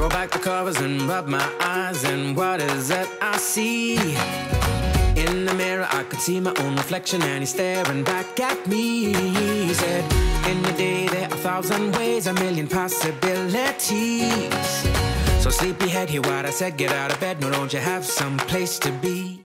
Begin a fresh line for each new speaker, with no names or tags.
Roll back the covers and rub my eyes, and what is that I see? In the mirror, I could see my own reflection, and he's staring back at me. He said, In the day, there are a thousand ways, a million possibilities. So sleepyhead, hear what I said, get out of bed, no, don't you have some place to be?